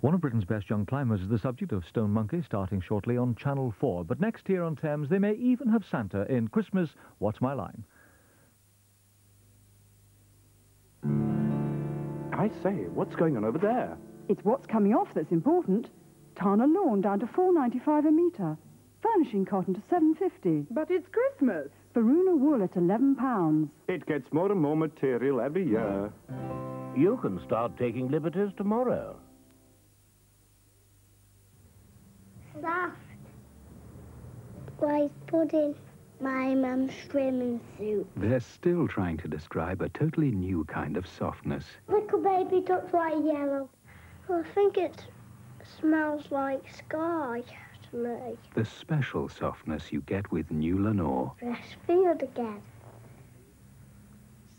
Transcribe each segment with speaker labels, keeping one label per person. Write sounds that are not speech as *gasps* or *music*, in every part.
Speaker 1: One of Britain's best young climbers is the subject of Stone Monkey, starting shortly on Channel 4. But next here on Thames, they may even have Santa in Christmas What's My Line?
Speaker 2: I say, what's going on over there?
Speaker 3: It's what's coming off that's important. Tana lawn down to 4.95 a metre. Furnishing cotton to 7.50.
Speaker 4: But it's Christmas.
Speaker 3: Varuna wool at 11 pounds.
Speaker 2: It gets more and more material every year.
Speaker 5: You can start taking liberties tomorrow.
Speaker 6: Soft. Rice pudding. My mum's swimming suit.
Speaker 7: They're still trying to describe a totally new kind of softness.
Speaker 6: Little baby duck's white yellow. I think it smells like sky to me.
Speaker 7: The special softness you get with new Lenor.
Speaker 6: Fresh field again.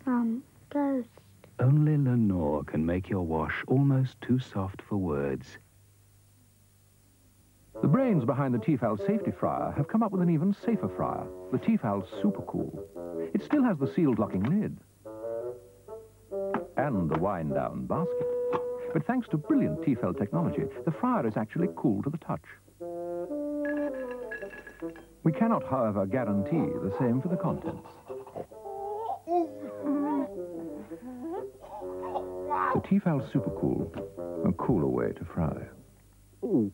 Speaker 6: Some ghost.
Speaker 7: Only Lenor can make your wash almost too soft for words.
Speaker 8: The brains behind the Tefal safety fryer have come up with an even safer fryer, the Tefal Super Cool. It still has the sealed locking lid and the wind-down basket. But thanks to brilliant Tefal technology, the fryer is actually cool to the touch. We cannot, however, guarantee the same for the contents. The Tefal Super Cool, a cooler way to fry.
Speaker 2: Ooh.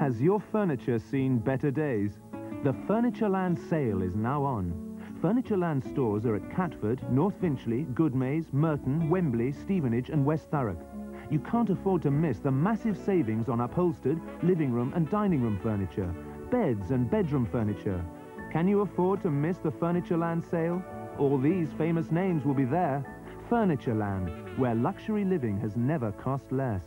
Speaker 9: Has your furniture seen better days? The Furnitureland sale is now on. Furnitureland stores are at Catford, North Finchley, Goodmayes, Merton, Wembley, Stevenage and West Thurrock. You can't afford to miss the massive savings on upholstered, living room and dining room furniture, beds and bedroom furniture. Can you afford to miss the Furnitureland sale? All these famous names will be there. Furnitureland, where luxury living has never cost less.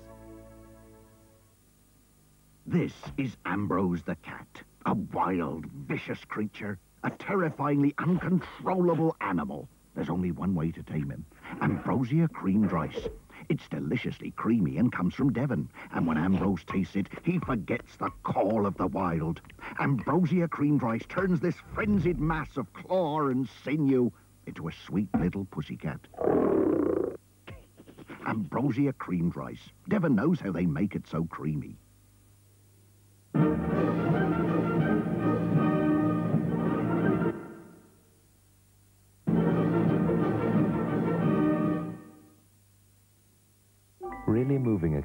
Speaker 10: This is Ambrose the cat, a wild, vicious creature, a terrifyingly uncontrollable animal. There's only one way to tame him, Ambrosia creamed rice. It's deliciously creamy and comes from Devon, and when Ambrose tastes it, he forgets the call of the wild. Ambrosia creamed rice turns this frenzied mass of claw and sinew into a sweet little pussycat. Ambrosia creamed rice. Devon knows how they make it so creamy.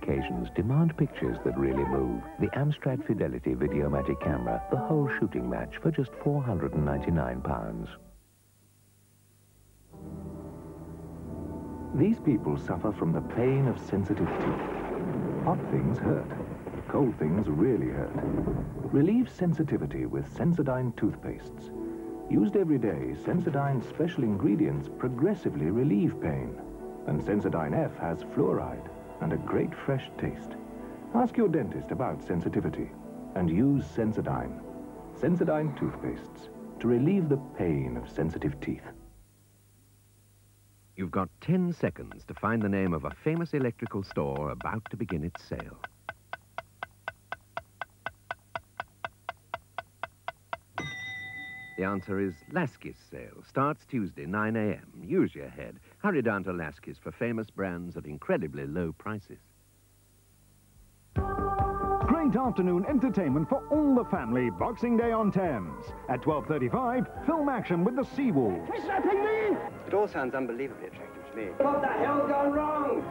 Speaker 11: Occasions demand pictures that really move. The Amstrad Fidelity Videomatic camera, the whole shooting match for just £499.
Speaker 8: These people suffer from the pain of sensitivity. Hot things hurt. Cold things really hurt. Relieve sensitivity with Sensodyne toothpastes. Used every day, Sensodyne's special ingredients progressively relieve pain. And Sensodyne F has fluoride and a great fresh taste. Ask your dentist about sensitivity and use Sensodyne. Sensodyne toothpastes to relieve the pain of sensitive teeth.
Speaker 12: You've got 10 seconds to find the name of a famous electrical store about to begin its sale. The answer is Lasky's sale. Starts Tuesday, 9 a.m. Use your head. Hurry down to Lasky's for famous brands at incredibly low prices.
Speaker 13: Great afternoon entertainment for all the family. Boxing Day on Thames. At 12.35, film action with the Seawolves.
Speaker 14: It all sounds unbelievably attractive to me.
Speaker 15: What the hell gone wrong?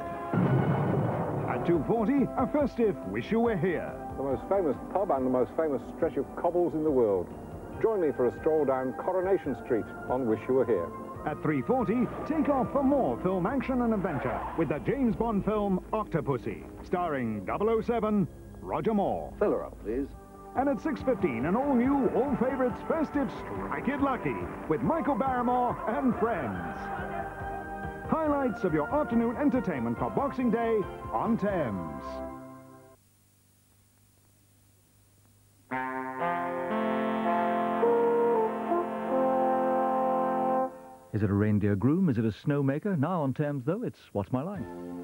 Speaker 13: At 2.40, a festive Wish You Were Here.
Speaker 16: The most famous pub and the most famous stretch of cobbles in the world. Join me for a stroll down Coronation Street on Wish You Were Here.
Speaker 13: At 3.40, take off for more film action and adventure with the James Bond film Octopussy, starring 007 Roger Moore.
Speaker 17: Fill her up, please.
Speaker 13: And at 6.15, an all-new, all-favorites festive Strike It Lucky with Michael Barrymore and friends. Highlights of your afternoon entertainment for Boxing Day on Thames.
Speaker 1: Is it a reindeer groom? Is it a snowmaker? Now on Thames, though, it's What's My Line?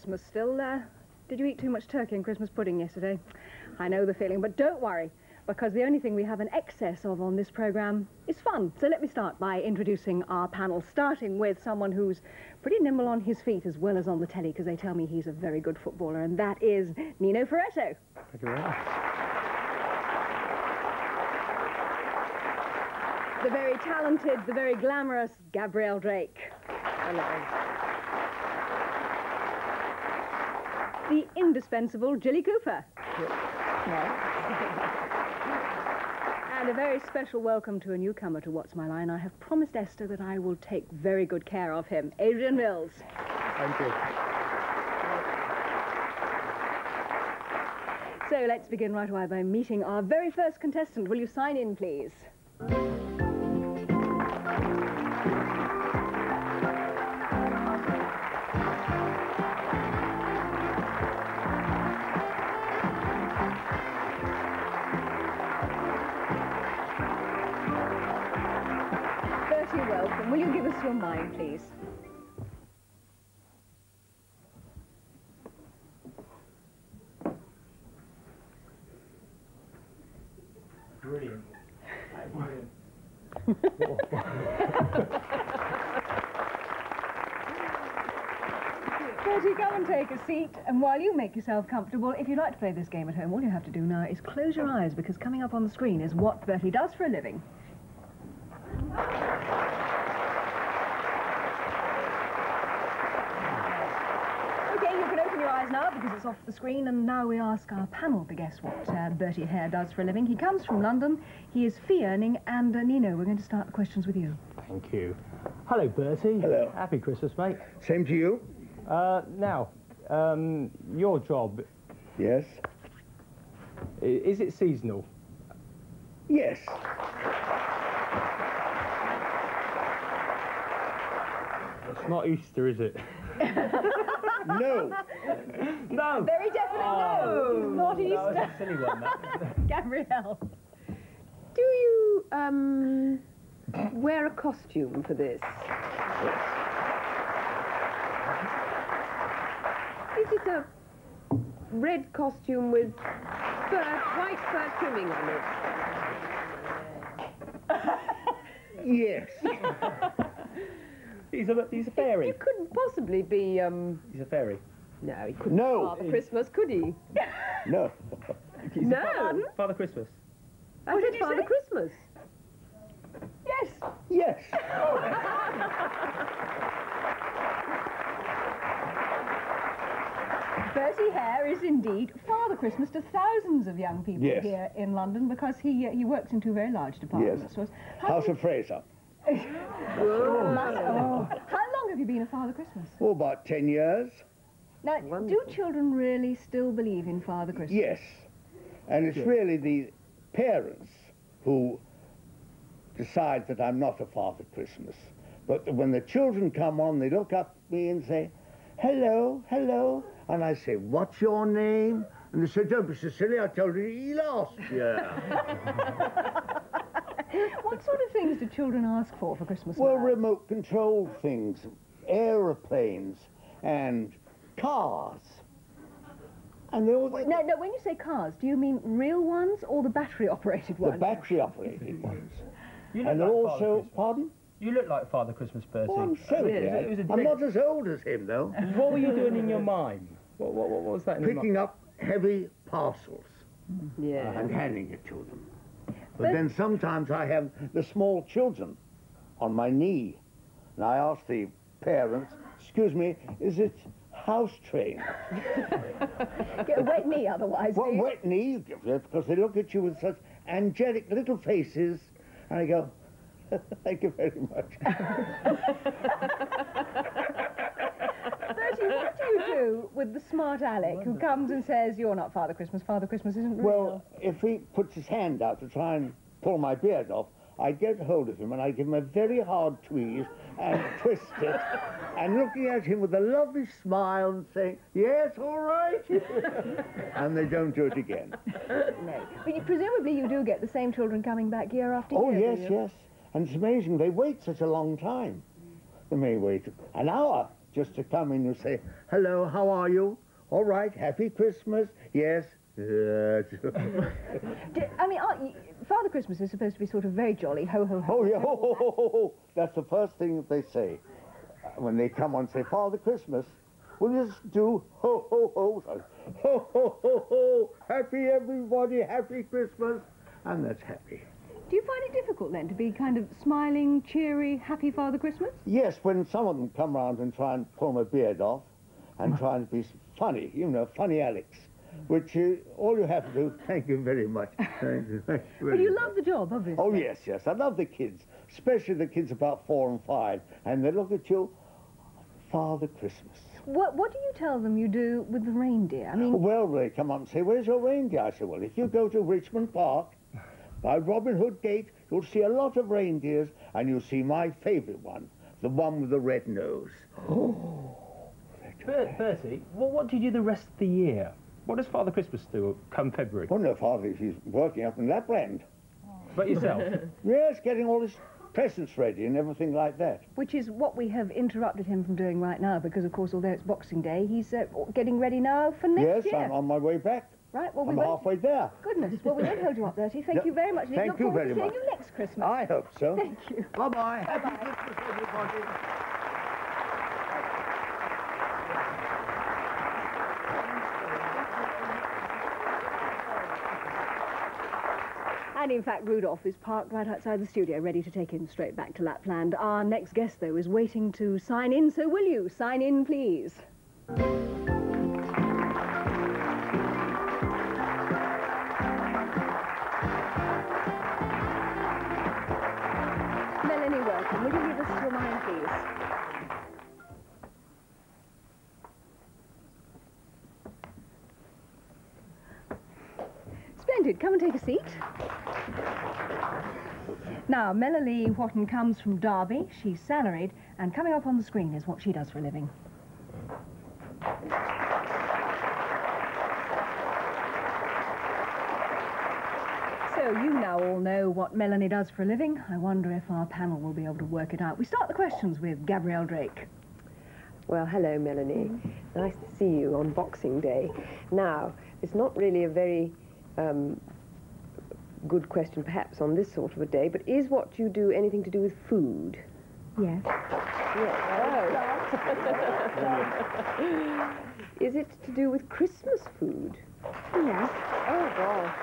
Speaker 4: Christmas still. Uh, did you eat too much turkey and Christmas pudding yesterday? I know the feeling, but don't worry, because the only thing we have an excess of on this programme is fun. So let me start by introducing our panel, starting with someone who's pretty nimble on his feet as well as on the telly, because they tell me he's a very good footballer, and that is Nino Firetto.
Speaker 17: Thank you very much.
Speaker 4: The very talented, the very glamorous Gabrielle Drake. Hello. The indispensable Jilly Cooper. *laughs* and a very special welcome to a newcomer to What's My Line. I have promised Esther that I will take very good care of him. Adrian Mills.
Speaker 17: Thank you.
Speaker 4: So let's begin right away by meeting our very first contestant. Will you sign in, please? Will you give us your mind, please?
Speaker 17: Brilliant. Brilliant. *laughs*
Speaker 4: Bertie, go and take a seat. And while you make yourself comfortable, if you'd like to play this game at home, all you have to do now is close your eyes because coming up on the screen is what Bertie does for a living. Now because it's off the screen, and now we ask our panel to guess what uh, Bertie Hare does for a living. He comes from London, he is fee earning, and uh, Nino, we're going to start the questions with you.
Speaker 17: Thank you. Hello, Bertie.
Speaker 18: Hello.
Speaker 17: Happy Christmas, mate.
Speaker 18: Same to you.
Speaker 17: Uh, now, um, your job.
Speaker 18: Yes.
Speaker 17: Is it seasonal?
Speaker 18: Yes.
Speaker 17: It's not Easter, is it? *laughs* *laughs*
Speaker 18: no.
Speaker 17: No.
Speaker 4: Very definite oh, no. Not Easter.
Speaker 17: That was a silly one, that. *laughs*
Speaker 4: Gabrielle.
Speaker 19: Do you, um, wear a costume for this? Is it a red costume with fur, white fur trimming on
Speaker 18: it? yes. *laughs*
Speaker 17: He's a, he's a fairy.
Speaker 19: You couldn't possibly be, um...
Speaker 17: He's a fairy.
Speaker 19: No, he couldn't
Speaker 18: no.
Speaker 19: Father Christmas, could he? *laughs*
Speaker 18: no. *laughs*
Speaker 19: no.
Speaker 17: Father, Father, Christmas.
Speaker 19: I said Father say? Christmas.
Speaker 4: Yes.
Speaker 18: Yes. *laughs*
Speaker 4: Bertie Hare is indeed Father Christmas to thousands of young people
Speaker 18: yes.
Speaker 4: here in London because he uh, he works in two very large department
Speaker 18: yes. House of Fraser.
Speaker 4: oh. How long have you been a Father Christmas?
Speaker 18: Oh, about ten years.
Speaker 4: Now, Wonderful. do children really still believe in Father Christmas?
Speaker 18: Yes. And it's really the parents who decide that I'm not a Father Christmas. But when the children come on, they look up at me and say, hello, hello. And I say, what's your name? And they say, don't be so silly, I told you he lost. Yeah. *laughs*
Speaker 4: what sort of things do children ask for for Christmas?
Speaker 18: Well,
Speaker 4: now?
Speaker 18: remote control things, aeroplanes, and cars. And they all...
Speaker 4: No, no, when you say cars, do you mean real ones or the battery-operated ones?
Speaker 18: The battery-operated ones. *laughs*
Speaker 17: You
Speaker 18: and
Speaker 17: like
Speaker 18: also, pardon?
Speaker 17: You look like Father Christmas, Bertie.
Speaker 18: Oh, I'm so glad.
Speaker 17: It was a
Speaker 18: I'm not as old as him, though. *laughs*
Speaker 17: what were you doing in your mime? What, what, what was that in
Speaker 18: Picking up heavy parcels. Mm.
Speaker 19: Uh, yeah.
Speaker 18: And handing it to them. But then sometimes I have the small children on my knee. And I ask the parents, excuse me, is it house trained? *laughs*
Speaker 4: Get wet knee otherwise,
Speaker 18: What wet knee? Because they look at you with such angelic little faces. And I go, *laughs* thank you very much.
Speaker 4: Bertie, what do you do with the smart Alec who comes and says, you're not Father Christmas, Father Christmas isn't real?
Speaker 18: Well, if he puts his hand out to try and pull my beard off, I get hold of him and I give him a very hard tweeze and *laughs* twist it, and looking at him with a lovely smile and saying, yes, all right. *laughs* and they don't do it again.
Speaker 4: No. But you, presumably you do get the same children coming back year after
Speaker 18: oh,
Speaker 4: year.
Speaker 18: Oh, yes, yes. And it's amazing, they wait such a long time. They may wait an hour just to come in and say, hello, how are you? All right, happy Christmas. Yes. *laughs*
Speaker 4: I mean, aren't you, Father Christmas is supposed to be sort of very jolly, ho ho ho.
Speaker 18: oh, yeah. Ho, ho, ho, ho, ho. That's the first thing that they say. Uh, When they come on and say, Father Christmas, will you just do ho, ho, ho? Ho, ho, ho, ho. Happy everybody, happy Christmas. And that's happy.
Speaker 4: Do you find it difficult then to be kind of smiling, cheery, happy Father Christmas?
Speaker 18: Yes, when some of them come round and try and pull my beard off and try and be funny, you know, funny Alex, which uh, all you have to do, *laughs* thank you very much. Thank you. Thank you
Speaker 4: Well, you
Speaker 18: much.
Speaker 4: love the job, obviously.
Speaker 18: Oh, yes, yes. I love the kids, especially the kids about four and five. And they look at you, Father Christmas.
Speaker 4: What, what do you tell them you do with the reindeer? I mean,
Speaker 18: Well, they come up and say, where's your reindeer? I say, well, if you go to Richmond Park, by Robin Hood Gate, you'll see a lot of reindeers, and you'll see my favourite one, the one with the red nose. *gasps*
Speaker 17: Ber- Bertie, well, what do you do the rest of the year? What does Father Christmas do come February?
Speaker 18: Oh, no, Father, he's working up in Lapland.
Speaker 17: But yourself? *laughs*
Speaker 18: yes, getting all his presents ready and everything like that.
Speaker 4: which is what we have interrupted him from doing right now, because of course, although it's Boxing Day, he's uh, getting ready now for next
Speaker 18: yes,
Speaker 4: year.
Speaker 18: I'm on my way back.
Speaker 4: Right, well, we
Speaker 18: I'm
Speaker 4: won't...
Speaker 18: halfway there.
Speaker 4: Goodness, well, we won't hold you up, Bertie. Thank
Speaker 18: Yep.
Speaker 4: you very much. and
Speaker 18: Thank
Speaker 4: look
Speaker 18: you
Speaker 4: forward
Speaker 18: very
Speaker 4: to seeing you next Christmas.
Speaker 18: I hope so.
Speaker 4: Thank you.
Speaker 18: Bye-bye. Happy
Speaker 4: Bye-bye. And in fact, Rudolph is parked right outside the studio, ready to take him straight back to Lapland. Our next guest, though, is waiting to sign in, so will you? Sign in, please. Melanie, welcome. Will you give us your mind, please? Come and take a seat. Now, Melanie Whatton comes from Derby. She's salaried, and coming up on the screen is what she does for a living. So you now all know what Melanie does for a living. I wonder if our panel will be able to work it out. We start the questions with Gabrielle Drake.
Speaker 19: Well, hello, Melanie. Nice to see you on Boxing Day. Now, it's not really a very um, good question, perhaps, on this sort of a day, but is what you do anything to do with food?
Speaker 4: Yes.
Speaker 19: Yes. Oh. is it to do with Christmas food?
Speaker 6: Yes.
Speaker 19: Oh, gosh.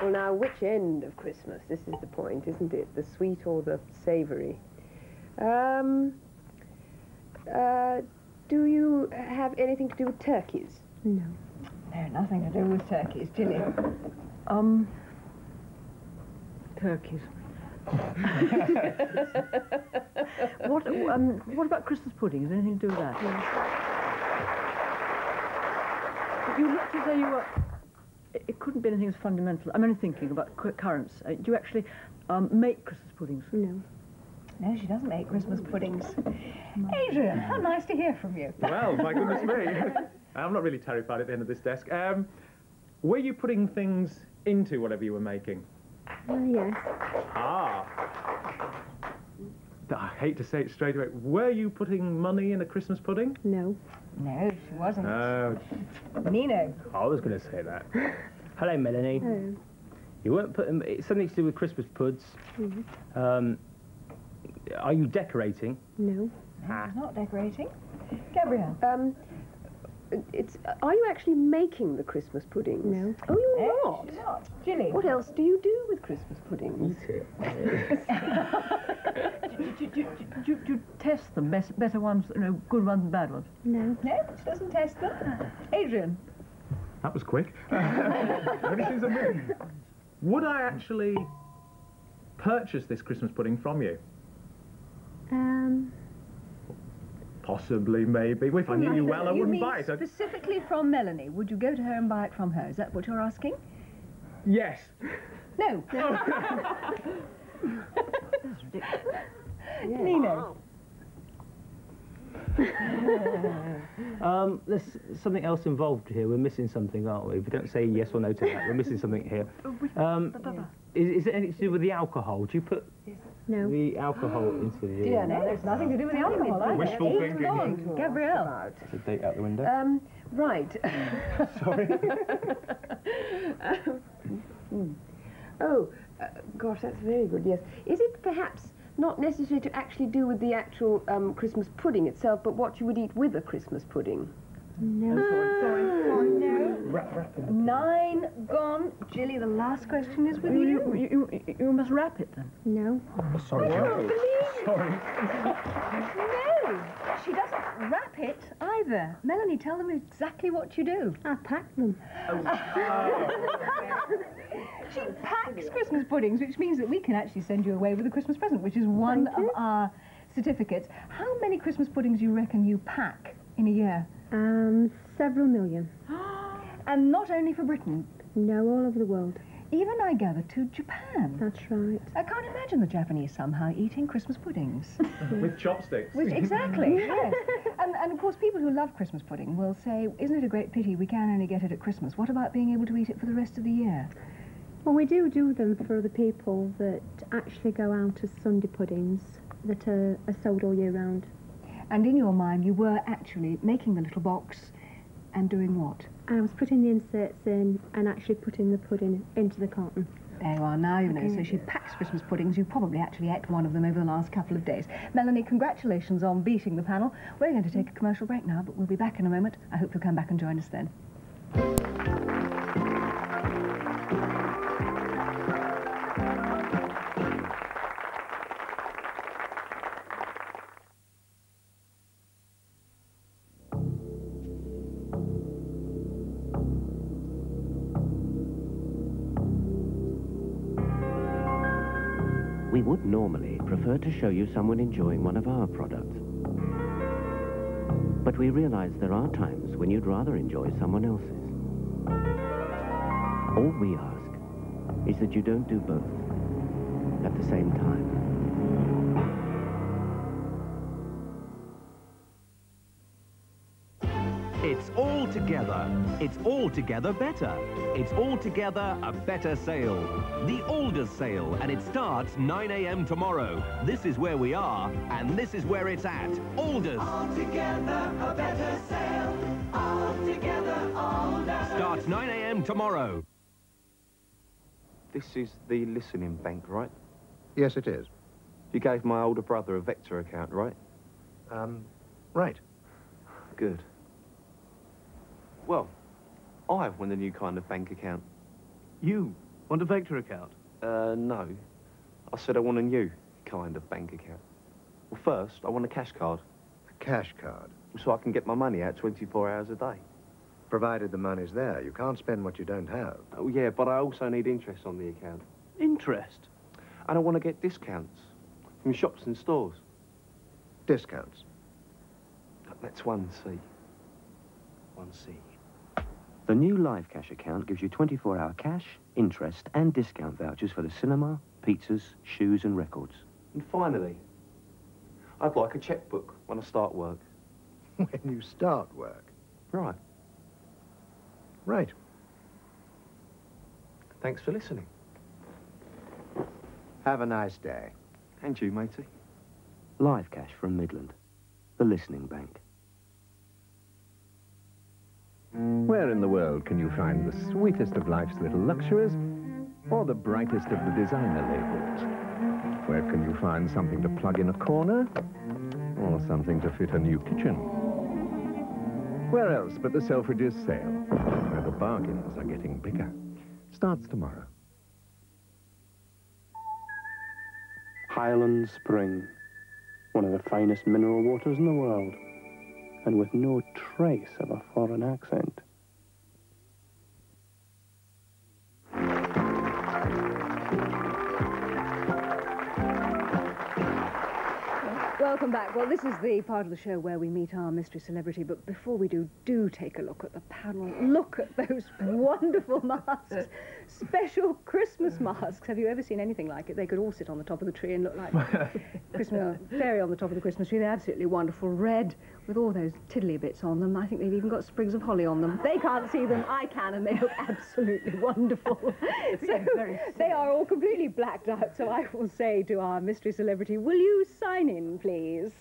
Speaker 19: Well, now, which end of Christmas? This is the point, isn't it? The sweet or the savoury? Um, uh, do you have anything to do with turkeys?
Speaker 6: No.
Speaker 4: No, nothing to do with turkeys, Jilly. Um, turkeys. *laughs* what, um, what about Christmas pudding? Is anything to do with that? You looked as though you were... It, it couldn't be anything as fundamental. I'm only thinking about currants. Uh, do you actually um, make Christmas puddings?
Speaker 6: No.
Speaker 4: No, she doesn't make Christmas puddings. Adrian, how nice to hear from you.
Speaker 9: Well, my goodness me. *laughs* I'm not really terrified at the end of this desk. Um, were you putting things into whatever you were making?
Speaker 6: Oh, yes.
Speaker 9: Ah. I hate to say it straight away. Were you putting money in a Christmas pudding?
Speaker 6: No.
Speaker 4: No, she wasn't.
Speaker 9: Oh,
Speaker 4: Nino.
Speaker 17: I was going to say that. *laughs* Hello, Melanie.
Speaker 6: Oh.
Speaker 17: You weren't putting... It's something to do with Christmas puds.
Speaker 6: Mhm.
Speaker 17: Um, are you decorating?
Speaker 6: No.
Speaker 4: No, she's not decorating. Gabrielle.
Speaker 19: Um, it's. Are you actually making the Christmas puddings?
Speaker 6: No.
Speaker 19: Oh, you're
Speaker 4: No,
Speaker 19: not.
Speaker 4: she's not. Jilly.
Speaker 19: What else do you do with Christmas puddings? *laughs* *laughs*
Speaker 4: do, do, do, do, do you test them? Best, better ones, you know, good ones and bad ones?
Speaker 6: No.
Speaker 4: No, she doesn't test them. Adrian.
Speaker 9: that was quick. Everything's a win. Would I actually purchase this Christmas pudding from you?
Speaker 6: Um,
Speaker 9: Possibly, maybe. Well, if I knew you well, I
Speaker 4: you
Speaker 9: wouldn't
Speaker 4: mean
Speaker 9: buy it. I'd-
Speaker 4: specifically from Melanie. Would you go to her and buy it from her? Is that what you're asking?
Speaker 9: Yes.
Speaker 4: No. *laughs* *laughs* Nino. *laughs*
Speaker 17: Um, there's something else involved here. We're missing something, aren't we? If we don't say yes or no to that, we're missing something here. Um, is, is it anything to do with the alcohol? Do you put
Speaker 20: No.
Speaker 17: the alcohol into the...
Speaker 4: Dear, no, there's nothing to do with the alcohol. either.
Speaker 17: Wishful
Speaker 4: It's
Speaker 17: thinking.
Speaker 4: gone. Gabrielle.
Speaker 17: It's a date out the window.
Speaker 19: Um, right.
Speaker 17: Sorry. *laughs*
Speaker 19: Hmm. Oh, uh, gosh, that's very good, yes. Is it perhaps not necessary to actually do with the actual um, Christmas pudding itself, but what you would eat with a Christmas pudding?
Speaker 20: No.
Speaker 4: Sorry, sorry, no. Nine gone. Jilly, the last question is with you. You, you, you must wrap it then.
Speaker 20: No.
Speaker 17: sorry. I don't Sorry.
Speaker 4: No, she doesn't wrap it either. Melanie, tell them exactly what you do.
Speaker 20: I pack them. *laughs*
Speaker 4: she packs Christmas puddings, which means that we can actually send you away with a Christmas present, which is one of our certificates. How many Christmas puddings do you reckon you pack in a year?
Speaker 20: Um, several million. *gasps*
Speaker 4: And not only for Britain.
Speaker 20: No, all over the world.
Speaker 4: Even, I gather, to Japan.
Speaker 20: That's right.
Speaker 4: I can't imagine the Japanese somehow eating Christmas puddings. *laughs*
Speaker 17: With chopsticks.
Speaker 4: Which, exactly, *laughs* yes. And, and of course, people who love Christmas pudding will say, isn't it a great pity we can only get it at Christmas? What about being able to eat it for the rest of the year?
Speaker 20: Well, we do do them for the people that actually go out as Sunday puddings that are, are sold all year round.
Speaker 4: And in your mind, you were actually making the little box and doing what?
Speaker 20: I was putting the inserts in and actually putting the pudding into the carton.
Speaker 4: There you are now, you know. So she packs Christmas puddings. You probably actually ate one of them over the last couple of days. Melanie, congratulations on beating the panel. We're going to take a commercial break now, but we'll be back in a moment. I hope you'll come back and join us then.
Speaker 5: We would normally prefer to show you someone enjoying one of our products. But we realize there are times when you'd rather enjoy someone else's. All we ask is that you don't do both at the same time.
Speaker 21: It's all together. It's all together better. It's all together a better sale. The Alders sale, and it starts 9 a.m. tomorrow. This is where we are, and this is where it's at. Alders.
Speaker 22: All together, a better sale. All together, Alders.
Speaker 21: Starts 9 a.m. tomorrow.
Speaker 23: This is the listening bank, right?
Speaker 24: Yes, it is.
Speaker 23: You gave my older brother a Vector account, right?
Speaker 24: Um, right.
Speaker 23: Good. Well, I want a new kind of bank account.
Speaker 25: You want a Vector account?
Speaker 23: Uh, no. I said I want a new kind of bank account. Well, first, I want a cash card.
Speaker 24: A cash card?
Speaker 23: So I can get my money out 24 hours a day.
Speaker 24: Provided the money's there. You can't spend what you don't have.
Speaker 23: Oh, yeah, but I also need interest on the account.
Speaker 25: Interest?
Speaker 23: And I want to get discounts from shops and stores.
Speaker 24: Discounts?
Speaker 23: That's one C. One C.
Speaker 26: The new Live Cash account gives you 24-hour cash, interest and discount vouchers for the cinema, pizzas, shoes and records.
Speaker 23: And finally, I'd like a checkbook when I start work. *laughs*
Speaker 24: When you start work?
Speaker 23: Right.
Speaker 24: Right.
Speaker 23: Thanks for listening.
Speaker 24: Have a nice day.
Speaker 23: And you, matey.
Speaker 26: Live Cash from Midland, the listening bank.
Speaker 11: Where in the world can you find the sweetest of life's little luxuries or the brightest of the designer labels? Where can you find something to plug in a corner or something to fit a new kitchen? Where else but the Selfridges sale, where the bargains are getting bigger? Starts tomorrow.
Speaker 27: Highland Spring, one of the finest mineral waters in the world, and with no trace of a foreign accent.
Speaker 4: Welcome back. Well, this is the part of the show where we meet our mystery celebrity, but before we do, do take a look at the panel. Look at those *laughs* wonderful masks. Special Christmas masks. Have you ever seen anything like it? They could all sit on the top of the tree and look like *laughs* Christmas fairy on the top of the Christmas tree. They're absolutely wonderful. Red, with all those tiddly bits on them. I think they've even got sprigs of holly on them. They can't see them, I can, and they look *laughs* absolutely wonderful. *laughs* so they are all completely blacked out. So I will say to our mystery celebrity, will you sign in, please?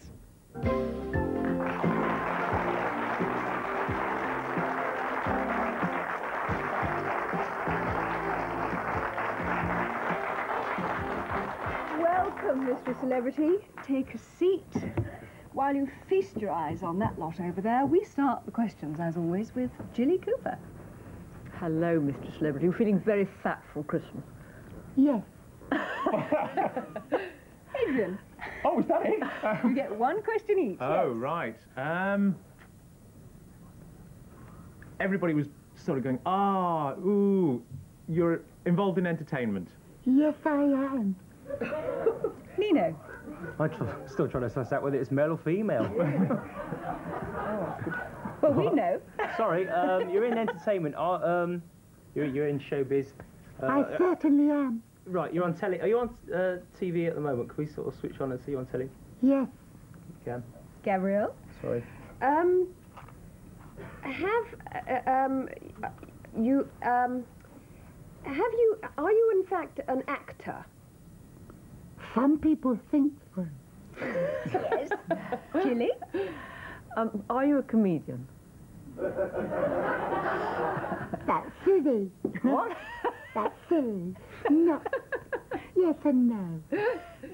Speaker 4: Welcome, mystery celebrity. Take a seat. While you feast your eyes on that lot over there, we start the questions, as always, with Jilly Cooper.
Speaker 28: Hello, Mr. Celebrity. You're feeling very fat for Christmas.
Speaker 4: Yes. *laughs* Adrian.
Speaker 17: Oh, is that it? *laughs*
Speaker 4: you get one question each.
Speaker 17: Oh, right. Um, everybody was sort of going, ah, ooh, you're involved in entertainment.
Speaker 6: Yes, I am. *laughs*
Speaker 4: Nino.
Speaker 17: I'm still trying to suss out whether it's male or female. *laughs* *laughs*
Speaker 4: Well, we know.
Speaker 17: Sorry, um, you're in entertainment. Are, um, you're, you're in showbiz. Uh,
Speaker 6: I certainly am.
Speaker 17: Right, you're on telly. Are you on uh, TV at the moment? Can we sort of switch on and see you on telly?
Speaker 6: Yes.
Speaker 17: You can.
Speaker 4: Gabrielle.
Speaker 17: Sorry.
Speaker 19: Um, have uh, um, you um, have you are you in fact an actor?
Speaker 6: Some people think so.
Speaker 4: Yes. Jilly.
Speaker 28: Um, are you a comedian?
Speaker 6: That's silly.
Speaker 4: What?
Speaker 6: That's silly. No. Yes and no.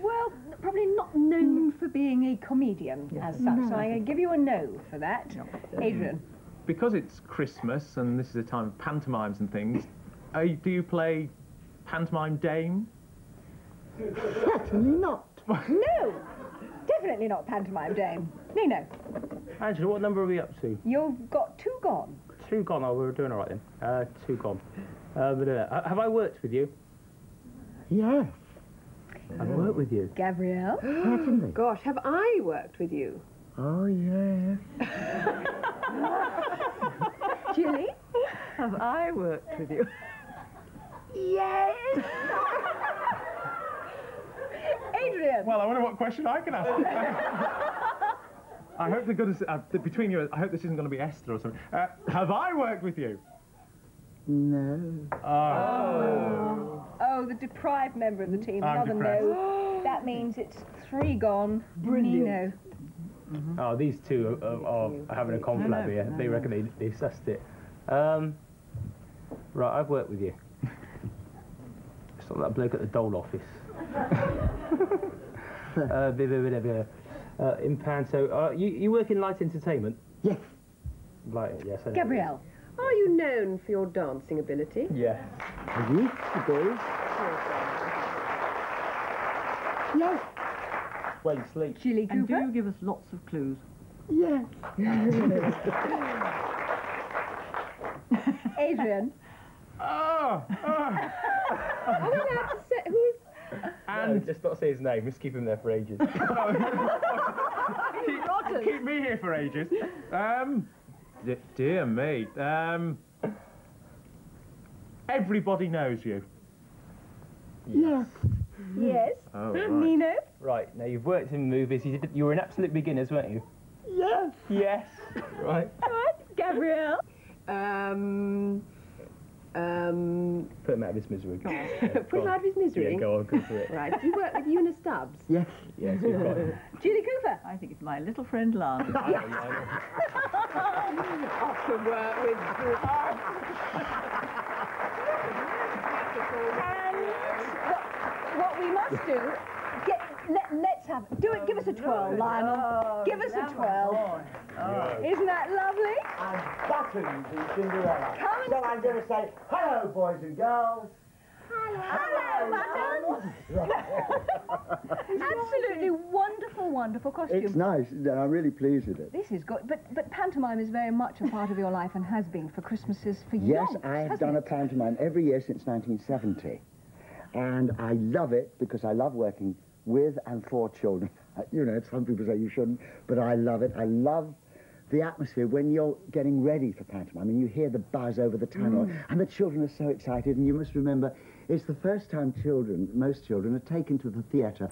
Speaker 4: Well, probably not known for being a comedian as such,
Speaker 6: No.
Speaker 4: so I'm going to give you a no for that. Adrian.
Speaker 17: Because it's Christmas and this is a time of pantomimes and things, uh, do you play pantomime dame?
Speaker 6: Certainly not.
Speaker 4: No! Definitely not pantomime dame. Nino,
Speaker 17: Angela, what number are we up to?
Speaker 4: you've got two gone.
Speaker 17: Two gone. Oh, we're doing all right then. Uh, two gone. Uh, but, uh, have I worked with you?
Speaker 6: Yes.
Speaker 17: I've worked with you.
Speaker 4: Gabrielle. *gasps*
Speaker 6: Certainly.
Speaker 19: Gosh, have I worked with you?
Speaker 6: Oh, yes. *laughs*
Speaker 4: Jilly.
Speaker 28: Have I worked with you?
Speaker 6: Yes. *laughs*
Speaker 4: Adrian.
Speaker 17: Well, I wonder what question I can ask. *laughs* I hope the goodness, uh, between you, I hope this isn't going to be Esther or something. Uh, have I worked with you?
Speaker 6: No.
Speaker 17: Oh.
Speaker 4: Oh, the deprived member of the team.
Speaker 17: I'm
Speaker 4: Another
Speaker 17: depressed.
Speaker 4: no. that means it's three gone.
Speaker 28: Brilliant.
Speaker 4: Nino.
Speaker 17: Oh, these two are, are, are having a conflab here. They reckon they, they sussed it. Um, right, I've worked with you. It's not that bloke at the dole office. Uh, blah, blah, blah, blah. Uh, in Panto, uh, you, you work in light entertainment?
Speaker 6: Yes.
Speaker 17: Light, yes. I know.
Speaker 19: Gabrielle, are you known for your dancing ability?
Speaker 17: Yes.
Speaker 6: I used to be. Yes.
Speaker 17: Well, you sleep.
Speaker 4: Jilly
Speaker 28: And do
Speaker 4: Cooper.
Speaker 28: you give us lots of clues?
Speaker 6: Yes. *laughs*
Speaker 4: Adrian.
Speaker 17: Oh! oh.
Speaker 19: Are we allowed to say who's?
Speaker 17: And just not say his name. Just keep him there for ages. *laughs* keep, keep me here for ages. Um, d- dear me. Um, everybody knows you.
Speaker 6: Yes.
Speaker 4: Yes.
Speaker 17: Oh, right.
Speaker 4: Nino.
Speaker 17: Right, now you've worked in movies. You, did, you were an absolute beginner, weren't you?
Speaker 6: Yes.
Speaker 17: Yes. Right.
Speaker 4: All right. Gabrielle.
Speaker 19: Um, um,
Speaker 17: Put him out of his misery. *laughs*
Speaker 19: put him out of his misery.
Speaker 17: Yeah, go on, go for it. *laughs*
Speaker 19: Right. Do you work with Una Stubbs?
Speaker 6: Yes.
Speaker 17: Yes, you've got him. *laughs*
Speaker 4: Jilly Cooper.
Speaker 28: I think it's my little friend Lance.
Speaker 19: Off to work with.
Speaker 4: And what, what we must do, get, let, do it, give us a oh, twirl, Lionel. give us a twirl. Isn't that lovely?
Speaker 18: I'm buttons in Cinderella.
Speaker 4: Come and-
Speaker 18: So I'm going to say, hello, boys and girls.
Speaker 4: Hello, Hello Buttons. *laughs* Absolutely wonderful, wonderful costume.
Speaker 29: It's nice. I'm really pleased with it.
Speaker 4: This is good, but but pantomime is very much a part of your life and has been for Christmases for years. Yes.
Speaker 29: I have
Speaker 4: hasn't
Speaker 29: done a pantomime every year since 1970. And I love it because I love working with and for children. *laughs* You know, some people say you shouldn't, but I love it. I love the atmosphere when you're getting ready for pantomime and you hear the buzz over the tunnel
Speaker 4: Mm.
Speaker 29: and the children are so excited and you must remember it's the first time children, most children, are taken to the theatre